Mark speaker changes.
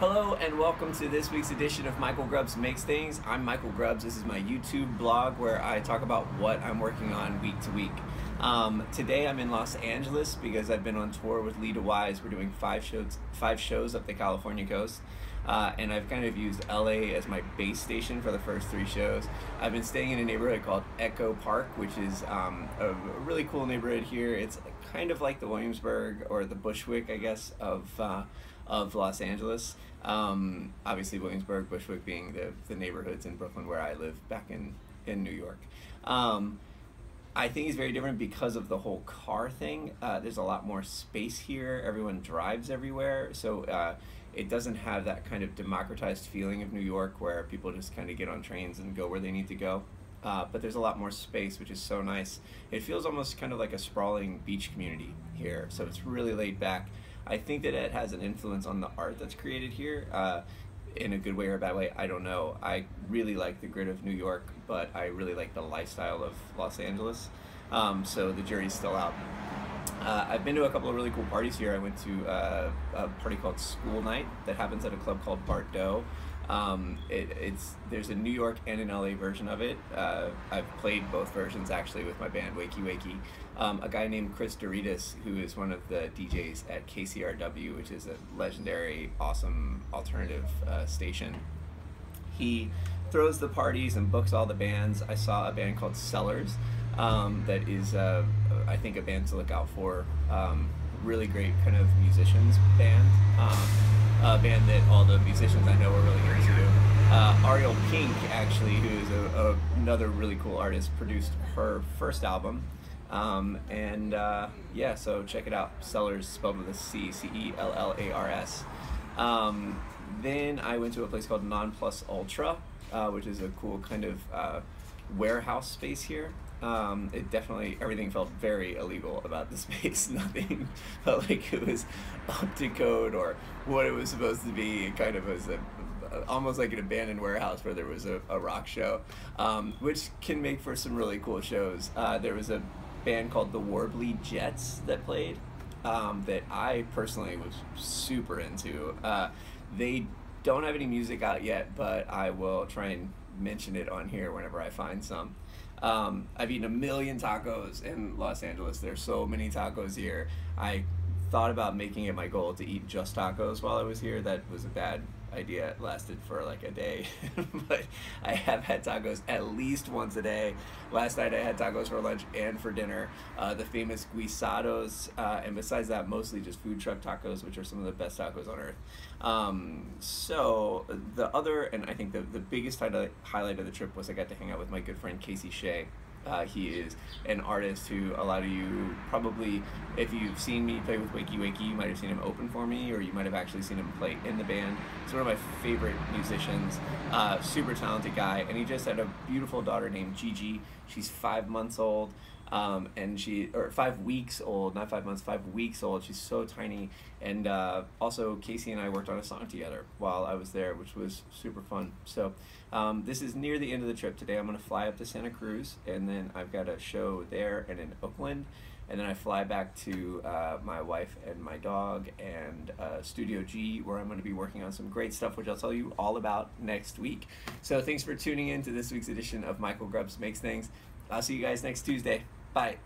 Speaker 1: Hello and welcome to this week's edition of Michael Grubbs Makes Things. I'm Michael Grubbs. This is my YouTube blog where I talk about what I'm working on week to week. Um, today I'm in Los Angeles because I've been on tour with Lita Wise. We're doing five shows, five shows up the California coast. Uh, and I've kind of used LA as my base station for the first three shows. I've been staying in a neighborhood called Echo Park, which is um, a really cool neighborhood here. It's kind of like the Williamsburg or the Bushwick, I guess, of uh, of Los Angeles. Um, obviously, Williamsburg, Bushwick being the, the neighborhoods in Brooklyn where I live back in, in New York. Um, I think it's very different because of the whole car thing. Uh, there's a lot more space here. Everyone drives everywhere. So uh, it doesn't have that kind of democratized feeling of New York where people just kind of get on trains and go where they need to go. Uh, but there's a lot more space, which is so nice. It feels almost kind of like a sprawling beach community here. So it's really laid back. I think that it has an influence on the art that's created here. Uh, in a good way or a bad way, I don't know. I really like the grit of New York, but I really like the lifestyle of Los Angeles. Um, so the jury's still out. Uh, I've been to a couple of really cool parties here. I went to uh, a party called School Night that happens at a club called Bardot. Um, it, it's there's a New York and an LA version of it. Uh, I've played both versions actually with my band Wakey Wakey. Um, a guy named Chris Douridas, who is one of the DJs at KCRW, which is a legendary, awesome alternative uh, station. He throws the parties and books all the bands. I saw a band called Cellars um, that is, uh, I think, a band to look out for. Um, really great kind of musicians band. A band that all the musicians I know are really into. Uh, Ariel Pink, actually, who is a, a, another really cool artist, produced her first album. Um, and uh, yeah, so check it out. Cellars spelled with a C, C E L L A R S. Um, then I went to a place called Non Plus Ultra, uh, which is a cool kind of uh, warehouse space here. Um, it definitely everything felt very illegal about the space. Nothing felt like it was up to code or what it was supposed to be. It kind of was a, almost like an abandoned warehouse where there was a, a rock show, um, which can make for some really cool shows. Uh, there was a band called the Warbly Jets that played um, that I personally was super into. Uh, they don't have any music out yet, but I will try and mention it on here whenever I find some. Um, I've eaten a million tacos in Los Angeles. There's so many tacos here. I thought about making it my goal to eat just tacos while I was here. That was a bad idea. Lasted for like a day, but I have had tacos at least once a day. Last night I had tacos for lunch and for dinner. Uh, the famous guisados, uh, and besides that, mostly just food truck tacos, which are some of the best tacos on earth. Um, so the other, and I think the, the biggest highlight, highlight of the trip was I got to hang out with my good friend Casey Shea. Uh, he is an artist who a lot of you probably, if you've seen me play with Wakey Wakey, you might have seen him open for me, or you might have actually seen him play in the band. He's one of my favorite musicians, uh, super talented guy, and he just had a beautiful daughter named Gigi. She's five months old. Um, and she or five weeks old, not five months, five weeks old. She's so tiny, and uh, also Casey and I worked on a song together while I was there, which was super fun. So um, this is near the end of the trip today. I'm gonna fly up to Santa Cruz, and then I've got a show there and in Oakland, and then I fly back to uh, my wife and my dog and uh, Studio G, where I'm going to be working on some great stuff, which I'll tell you all about next week. So thanks for tuning in to this week's edition of Michael Grubbs Makes Things. I'll see you guys next Tuesday. Bye.